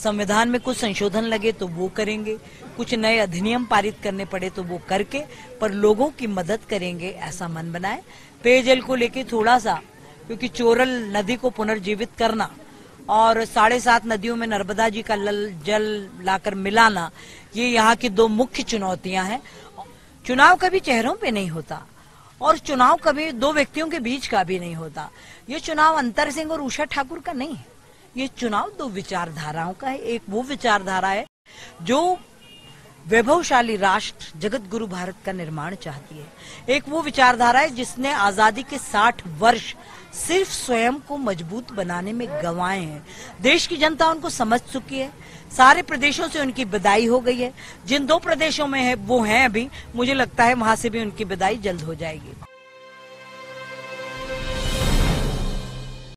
संविधान में कुछ संशोधन लगे तो वो करेंगे, कुछ नए अधिनियम पारित करने पड़े तो वो करके, पर लोगों की मदद करेंगे, ऐसा मन बनाए। पेयजल को लेके थोड़ा सा, क्योंकि चोरल नदी को पुनर्जीवित करना और साढ़े सात नदियों में नर्मदा जी का लल, जल लाकर मिलाना, ये यहाँ की दो मुख्य चुनौतियाँ हैं। चुनाव कभी चेहरों पे नहीं होता और चुनाव कभी दो व्यक्तियों के बीच का भी नहीं होता। ये चुनाव अंतर सिंह और उषा ठाकुर का नहीं है। ये चुनाव दो विचारधाराओं का है। एक वो विचारधारा है जो वैभवशाली राष्ट्र, जगत गुरु भारत का निर्माण चाहती है। एक वो विचारधारा है जिसने आज़ादी के 60 वर्ष सिर्फ़ स्वयं को मज़बूत बनाने में गंवाए हैं। देश की जनता उनको समझ चुकी है। सारे प्रदेशों से उनकी विदाई हो गई है। जिन दो प्रदेशों में है, वो हैं अभी। मुझे लगता है वहाँ से भी उनकी विदाई जल्द हो जाएगी।